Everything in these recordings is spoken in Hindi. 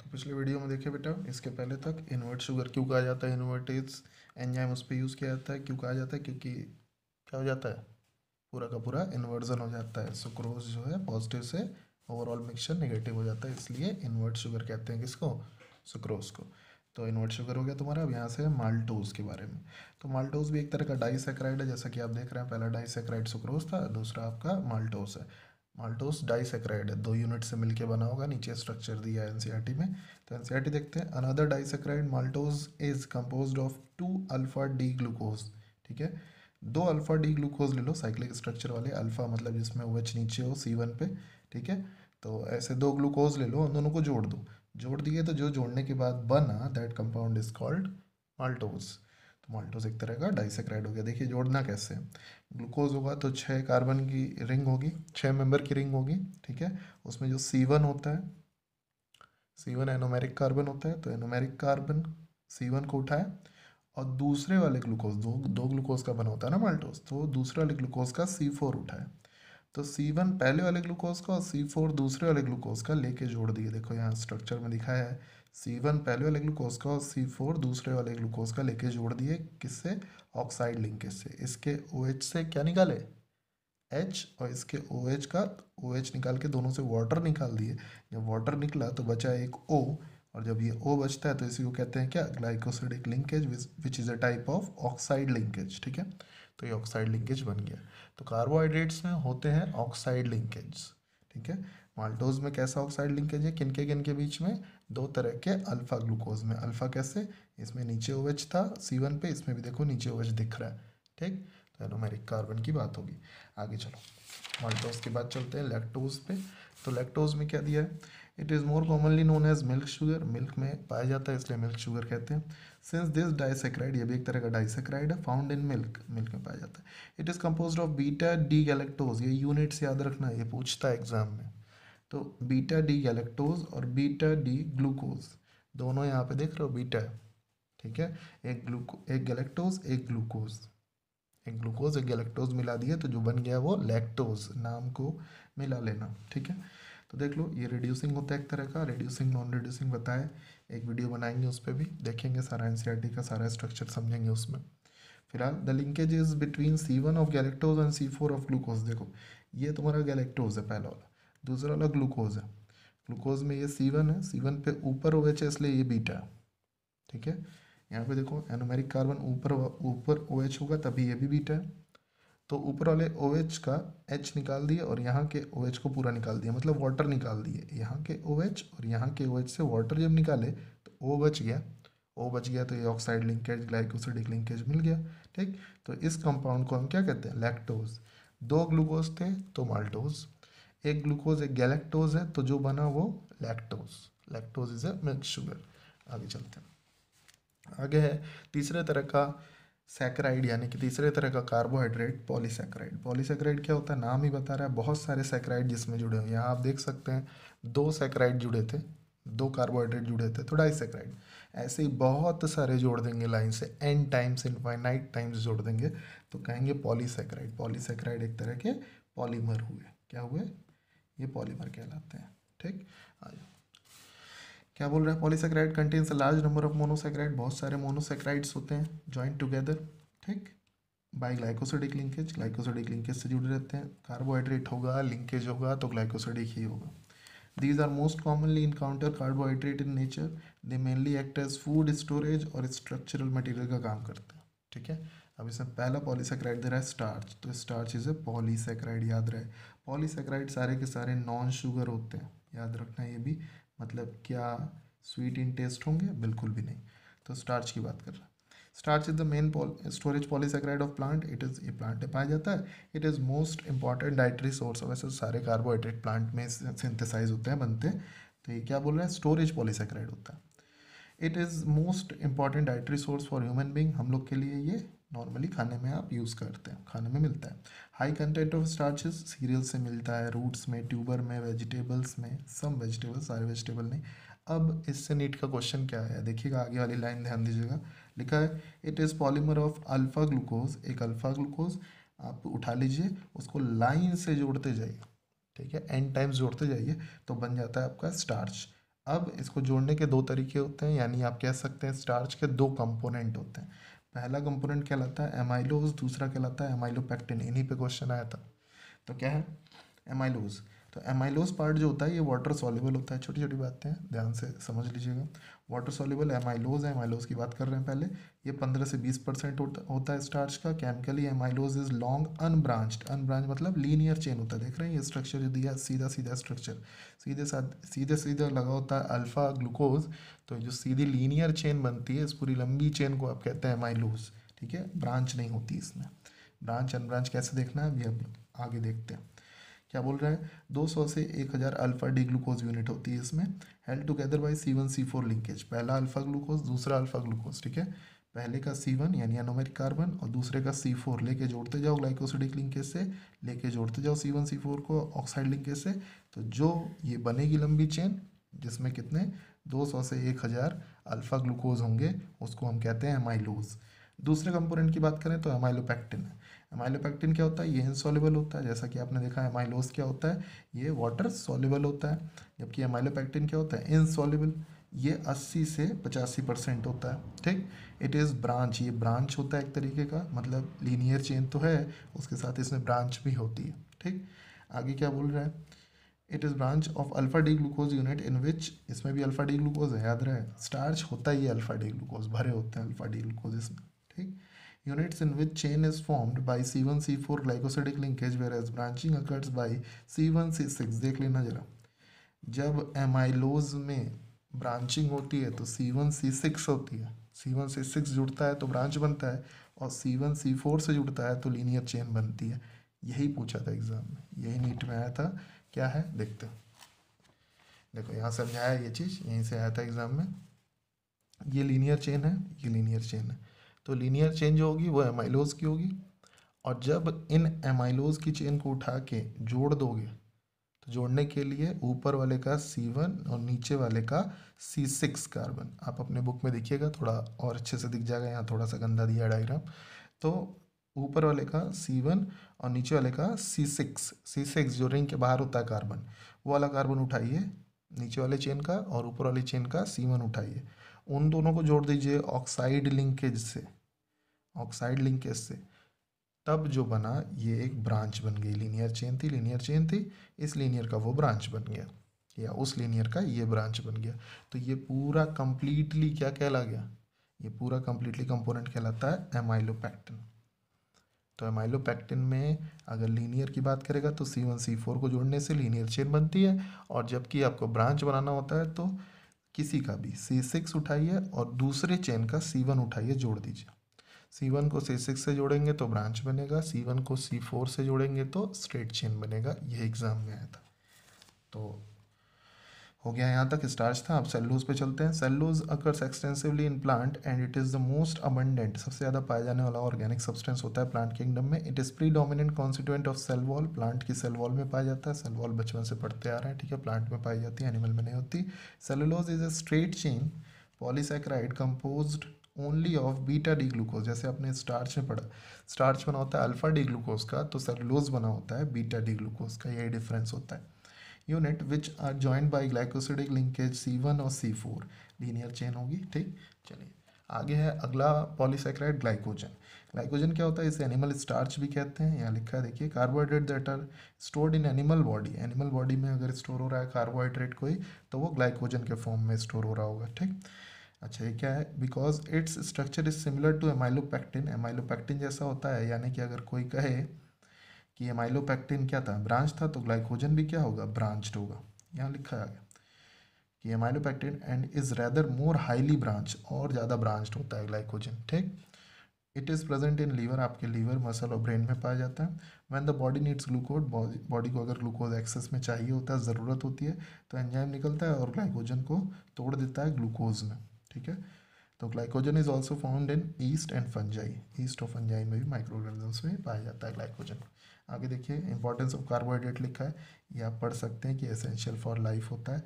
तो पिछले वीडियो में देखे बेटा, इसके पहले तक इन्वर्ट शुगर क्यों कहा जाता है? इन्वर्टेज एंजाइम उस पर यूज़ किया जाता है। क्यों कहा जाता है? क्योंकि क्या हो जाता है? पूरा का पूरा इन्वर्जन हो जाता है। सुक्रोज जो है पॉजिटिव से ओवरऑल मिक्सचर नेगेटिव हो जाता है। इसलिए इन्वर्ट शुगर कहते हैं किसको? सुक्रोज को। तो इन्वर्ट शुगर हो गया तुम्हारा। अब यहाँ से माल्टोज के बारे में। तो माल्टोज भी एक तरह का डाइसेक्राइड है, जैसा कि आप देख रहे हैं। पहला डाइसेक्राइड सुक्रोज था, दूसरा आपका माल्टोज है। माल्टोस डाइसेक्राइड दो यूनिट से मिलके बना होगा, नीचे स्ट्रक्चर दिया है एनसीईआरटी में। तो एनसीईआरटी देखते हैं। Another disaccharide maltose is composed of two alpha D glucose ठीक है? दो अल्फ़ा डी ग्लूकोज ले लो साइक्लिक स्ट्रक्चर वाले। अल्फ़ा मतलब जिसमें ओ एच नीचे हो सी पे, ठीक है? तो ऐसे दो ग्लूकोज ले लो, उन दोनों को जोड़ दो। जोड़ दिए तो जो जोड़ने के बाद बना that compound is called maltose maltose एक तरह का डाइसेक्राइड हो गया। देखिए, जोड़ना कैसे? ग्लूकोज होगा तो छः कार्बन की रिंग होगी छः मेंबर की रिंग होगी, ठीक है? उसमें जो सी वन होता है सी वन एनोमेरिक कार्बन होता है तो एनोमेरिक कार्बन सी वन को उठाए और दूसरे वाले ग्लूकोज, दो दो ग्लूकोज का बना होता है ना माल्टोज तो दूसरे वाले ग्लूकोज का सी फोर उठाए। तो सी वन पहले वाले ग्लूकोज का और सी फोर दूसरे वाले ग्लूकोज का लेके जोड़ दिए। देखो, यहाँ स्ट्रक्चर में दिखाया है। सी वन पहले वाले ग्लूकोज का और सी फोर दूसरे वाले ग्लूकोज का लेके जोड़ दिए किससे? ऑक्साइड लिंकेज से। इसके ओ OH से क्या निकाले? एच और इसके ओ OH का ओ OH निकाल के दोनों से वाटर निकाल दिए। जब वाटर निकला तो बचा एक ओ और जब ये ओ बचता है तो इसी को कहते हैं क्या? Glycosidic linkage which is a type of oxide linkage ठीक है? तो ये ऑक्साइड लिंकेज बन गया। तो कार्बोहाइड्रेट्स में होते हैं ऑक्साइड लिंकेज ठीक है? माल्टोज में कैसा ऑक्साइड लिंकेज है? किन के किन के बीच में? दो तरह के अल्फ़ा ग्लूकोज में। अल्फ़ा कैसे? इसमें नीचे ओ OH था सी वन पे, इसमें भी देखो नीचे ओ OH दिख रहा है। ठीक? तो एनोमेरिक कार्बन की बात होगी। आगे चलो। माल्टोज के बाद चलते हैं लैक्टोज पे। तो लैक्टोज में क्या दिया है? It is more commonly known as milk sugar milk में पाया जाता है, इसलिए मिल्क शुगर कहते हैं। सिंस दिस डाइसेक्राइड ये भी एक तरह का डाइसेक्राइड है फाउंड इन मिल्क मिल्क में पाया जाता है। It is compose of beta D galactose ये यूनिट्स याद रखना, ये पूछता है एग्ज़ाम में। तो बीटा डी गैलेक्टोज और बीटा डी ग्लूकोज। दोनों यहाँ पे देख रहे हो बीटा। ठीक है? एक ग्लूको, एक गैलेक्टोज, एक ग्लूकोज। एक ग्लूकोज, एक गैलेक्टोज मिला दिया तो जो बन गया वो लैक्टोज नाम को मिला लेना। ठीक है? तो देख लो, ये रिड्यूसिंग होता है एक तरह का। रिड्यूसिंग नॉन रिड्यूसिंग बताए। एक वीडियो बनाएँगे उस पर भी, देखेंगे सारा एन का, सारा स्ट्रक्चर समझेंगे उसमें। फ़िलहाल the linkage is between C one of galactose and C four of glucose देखो, ये तुम्हारा गैलेक्टोज है पहला वाला। दूसरा वाला ग्लूकोज है ग्लूकोज में ये सी वन है सी वन पे ऊपर ओ एच है, इसलिए ये बीटा है। ठीक है? यहाँ पे देखो एनोमेरिक कार्बन ऊपर ऊपर ओ एच होगा, तभी ये भी बीटा है। तो ऊपर वाले ओ एच का एच निकाल दिए और यहाँ के ओ एच को पूरा निकाल दिया। मतलब वाटर निकाल दिए। यहाँ के ओ एच और यहाँ के ओ एच से वाटर जब निकाले तो ओ बच गया। ओ बच गया तो ये ऑक्साइड लिंकेज ग्लाइकोसिडिक लिंकेज मिल गया। ठीक? तो इस कंपाउंड को हम क्या कहते हैं? लैक्टोज दो ग्लूकोज थे तो माल्टोज एक ग्लूकोज एक गैलेक्टोज है तो जो बना वो lactose lactose is a milk sugar आगे चलते हैं। आगे है, तीसरे तरह का सैकराइड यानी कि तीसरे तरह का कार्बोहाइड्रेट पॉलीसैकराइड पॉलीसैकराइड क्या होता है? नाम ही बता रहा है। बहुत सारे सैकराइड जिसमें जुड़े हुए यहाँ आप देख सकते हैं, दो सैकराइड जुड़े थे, दो कार्बोहाइड्रेट जुड़े थे तो डाइसेक्राइड ऐसे ही बहुत सारे जोड़ देंगे लाइन से। एन टाइम्स इनफाइनाइट टाइम्स जोड़ देंगे तो कहेंगे पॉलीसैकराइड पॉलीसैकराइड एक तरह के पॉलीमर हुए। क्या हुए? ये पॉलीमर कहलाते हैं, ठीक? आ जाओ। क्या बोल रहा है? Polysaccharide contains a large number of monosaccharide बहुत सारे मोनोसेक्राइड्स होते हैं ज्वाइंट टुगेदर ठीक? By glycosidic linkage glycosidic linkage से जुड़े रहते हैं। कार्बोहाइड्रेट होगा लिंकेज होगा तो ग्लाइकोसिडिक ही होगा। These are most commonly encounter carbohydrate in nature they mainly act as food storage और स्ट्रक्चरल मटेरियल का काम करते हैं, ठीक है? अब इसमें पहला पॉलीसेक्राइड दे रहा है स्टार्च तो स्टार्च इज़ ए पॉलीसेक्राइड याद रहे। पॉलीसेक्राइड सारे के सारे नॉन शुगर होते हैं। याद रखना ये भी मतलब क्या स्वीट इन टेस्ट होंगे? बिल्कुल भी नहीं। तो स्टार्च की बात कर रहा है। Starch is the main storage polysaccharide of plant it is ये प्लांट में पाया जाता है। It is most important dietary source वैसे सारे कार्बोहाइड्रेट प्लांट में सिंथेसाइज होते हैं, बनते हैं। तो ये क्या बोल रहे हैं? स्टोरेज पॉलीसेक्राइड होता है। It is most important dietary source for human being हम लोग के लिए ये नॉर्मली खाने में आप यूज़ करते हैं, खाने में मिलता है। High content of starches cereal से मिलता है रूट्स में ट्यूबर में वेजिटेबल्स में सम वेजिटेबल्स सारे वेजिटेबल नहीं। अब इससे नीट का क्वेश्चन क्या है? देखिएगा, आगे वाली लाइन ध्यान दीजिएगा। लिखा है it is polymer of alpha glucose एक अल्फ़ा ग्लूकोज आप उठा लीजिए, उसको लाइन से जोड़ते जाइए। ठीक है? एन टाइम्स जोड़ते जाइए तो बन जाता है आपका स्टार्च अब इसको जोड़ने के दो तरीके होते हैं, यानी आप कह सकते हैं स्टार्च के दो कंपोनेंट होते हैं। पहला कंपोनेंट कहलाता है एमाइलोज दूसरा कहलाता है एमाइलोपैक्टिन इन्हीं पे क्वेश्चन आया था। तो क्या है? एमाइलोज तो एमाइलोज पार्ट जो होता है, ये वाटर सॉल्युबल होता है छोटी छोटी बातें, ध्यान से समझ लीजिएगा। वाटर सॉल्युबल एमाइलोज है एमाइलोज की बात कर रहे हैं पहले। ये पंद्रह से बीस परसेंट होता है स्टार्च का। Chemically amylose is long unbranched unbranch मतलब लीनियर चेन होता है। देख रहे हैं, ये स्ट्रक्चर जो दिया, सीधा सीधा स्ट्रक्चर सीधे सीधे सीधे लगा होता है अल्फ़ा ग्लूकोज तो जो सीधी लीनियर चेन बनती है, इस पूरी लंबी चेन को आप कहते हैं एमाइलोज ठीक है? ब्रांच नहीं होती इसमें। ब्रांच अनब्रांच कैसे देखना है? अभी अब आगे देखते हैं। क्या बोल रहा है? 200 से 1000 अल्फ़ा डी ग्लूकोज यूनिट होती है इसमें। Held together by C one C four linkage पहला अल्फ़ा ग्लूकोज, दूसरा अल्फ़ा ग्लूकोज, ठीक है? पहले का सी वन यानी एनोमेरिक कार्बन और दूसरे का सी फोर लेके जोड़ते जाओ ग्लाइकोसिडिक लिंकेज से। लेके जोड़ते जाओ सी वन सी फोर को ऑक्साइड लिंकेज से। तो जो ये बनेगी लंबी चेन जिसमें कितने? 200 से 1000 अल्फ़ा ग्लूकोज होंगे, उसको हम कहते हैं एमाइलोज दूसरे कंपोनेंट की बात करें तो एमाइलोपेक्टिन है। एमाइलोपेक्टिन क्या होता है? ये इनसॉल्युबल होता है। जैसा कि आपने देखा एमाइलोस क्या होता है? ये वाटर सॉल्युबल होता है। जबकि एमाइलोपेक्टिन क्या होता है? इनसॉल्युबल ये 80 से पचासी परसेंट होता है। ठीक? इट इज़ ब्रांच ये ब्रांच होता है एक तरीके का। मतलब लीनियर चेन तो है, उसके साथ इसमें ब्रांच भी होती है। ठीक? आगे क्या बोल रहा है? It is branch of alpha D glucose unit in which इसमें भी अल्फ़ा डी ग्लूकोज है, याद रहे। स्टार्च होता ही है अल्फ़ा डी ग्लूकोज भरे होते हैं अल्फ़ा डी ग्लूकोज इसमें। Units in which chain is formed by C1C4 glycosidic linkage, whereas branching occurs by C1C6 देख लेना जरा। जब एमाइलोज में ब्रांचिंग होती है तो C1C6 होती है। C1C6 जुड़ता है तो ब्रांच बनता है, और C1C4 से जुड़ता है तो लीनियर चेन बनती है। यही पूछा था एग्ज़ाम में। यही नीट में आया था। क्या है? देखते हैं। देखो, यहाँ समझाया ये चीज़, यहीं से आया था एग्ज़ाम में। ये लीनियर चेन है, ये लीनियर चेन है। तो लीनियर चेन जो होगी, वो एमाइलोज की होगी। और जब इन एमाइलोज की चेन को उठा के जोड़ दोगे तो जोड़ने के लिए ऊपर वाले का सी वन और नीचे वाले का सी सिक्स कार्बन आप अपने बुक में देखिएगा, थोड़ा और अच्छे से दिख जाएगा, यहाँ थोड़ा सा गंदा दिया डायग्राम तो ऊपर वाले का सी वन और नीचे वाले का सी सिक्स सी सिक्स जो रिंग के बाहर होता है कार्बन वो वाला कार्बन उठाइए, नीचे वाले चेन का और ऊपर वाले चेन का सी उठाइए। उन दोनों को जोड़ दीजिए ऑक्साइड लिंकेज से। ऑक्साइड लिंकेज से। तब जो बना, ये एक ब्रांच बन गई लीनियर चेन थी लीनियर चेन थी, इस लीनियर का वो ब्रांच बन गया, या उस लीनियर का ये ब्रांच बन गया। तो ये पूरा कंप्लीटली क्या कहला गया ये पूरा कंप्लीटली कंपोनेंट कहलाता है एमाइलोपैक्टिन तो एमाइलोपैक्टिन में अगर लीनियर की बात करेगा तो सी वन सी फोर को जोड़ने से लीनियर चेन बनती है, और जबकि आपको ब्रांच बनाना होता है तो किसी का भी सी सिक्स उठाइए, और दूसरे चेन का सी वन उठाइए, जोड़ दीजिए। सी वन को सी सिक्स से जोड़ेंगे तो ब्रांच बनेगा सी वन को सी फोर से जोड़ेंगे तो स्ट्रेट चेन बनेगा ये एग्ज़ाम में आया था। तो हो गया यहाँ तक स्टार्च था, अब सेल्लोज पे चलते हैं। Cellulose occurs extensively in plant and it is the most abundant सबसे ज़्यादा पाया जाने वाला ऑर्गेनिक सब्सटेंस होता है प्लांट किंगडम में it is predominant constituent of cell wall plant की सेल वॉल में पाया जाता है। सेल वॉल बचपन से पढ़ते आ रहे हैं, ठीक है प्लांट में पाई जाती है एनिमल में नहीं होती। Cellulose is a straight chain polysaccharide compose only of beta D glucose जैसे आपने स्टार्च में पढ़ा स्टार्च बना होता है अल्फ़ा डी ग्लूकोज का तो सेलुलोज बना होता है बीटा डी ग्लूकोज का, यही डिफरेंस होता है। Unit which are joint by glycosidic linkage C one और सी फोर लीनियर चेन होगी, ठीक? चलिए, आगे है अगला पॉलीसेक्राइड ग्लाइकोजन ग्लाइकोजन क्या होता है? इसे एनिमल स्टार्च भी कहते हैं, यहाँ लिखा है, देखिए carbohydrate that are stored in animal body animal body में अगर स्टोर हो रहा है कार्बोहाइड्रेट कोई तो वो ग्लाइकोजन के फॉर्म में स्टोर हो रहा होगा, ठीक? अच्छा ये क्या है? Because its structure is similar to amylopectin amylopectin जैसा होता है, यानी कि अगर कोई कहे कि एमाइलोपैक्टिन क्या था? ब्रांच था तो ग्लाइकोजन भी क्या होगा? ब्रांच्ड होगा। यहाँ लिखा है कि amylopectin and is rather more highly branch और ज़्यादा ब्रांच्ड होता है ग्लाइकोजन ठीक? It is present in liver आपके लीवर मसल और ब्रेन में पाया जाता है। When the body needs glucose body को अगर ग्लूकोज एक्सेस में चाहिए होता है, ज़रूरत होती है तो एंजाइम निकलता है और ग्लाइकोजन को तोड़ देता है ग्लूकोज में। ठीक है? तो glycogen is also found in yeast and fungi yeast और फंजाई में भी माइक्रो में पाया जाता है ग्लाइकोजन आगे देखिए इंपॉर्टेंस ऑफ़ कार्बोहाइड्रेट लिखा है। ये आप पढ़ सकते हैं कि एसेंशियल फॉर लाइफ होता है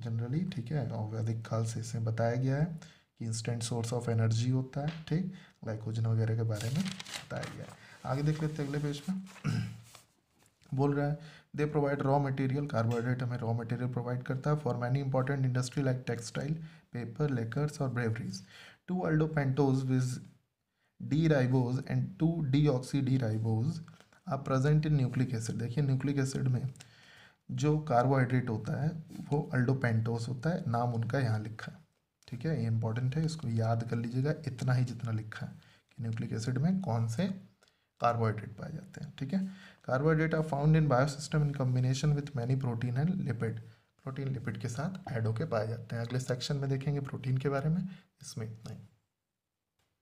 जनरली ठीक है? और वैदिक काल से इसे बताया गया है कि इंस्टेंट सोर्स ऑफ़ एनर्जी होता है, ठीक? ग्लाइकोजन वगैरह के बारे में बताया गया है। आगे देख लेते हैं अगले पेज में। बोल रहा है they provide raw material carbohydrate हमें रॉ मटेरियल प्रोवाइड करता है for many important industry like textile paper lacquers और breweries two aldopentose viz D ribose and two deoxy D ribose are present in nucleic acid देखिए न्यूक्लिक एसिड में जो कार्बोहाइड्रेट होता है, वो अल्डोपेंटोस होता है, नाम उनका यहाँ लिखा है। ठीक है, ये इंपॉर्टेंट है, इसको याद कर लीजिएगा, इतना ही जितना लिखा है कि न्यूक्लिक एसिड में कौन से कार्बोहाइड्रेट पाए जाते हैं, ठीक है? Carbohydrate are found in biosystem in combination with many protein and lipid protein lipid के साथ एड होके पाए जाते हैं। अगले सेक्शन में देखेंगे प्रोटीन के बारे में। इसमें इतना ही।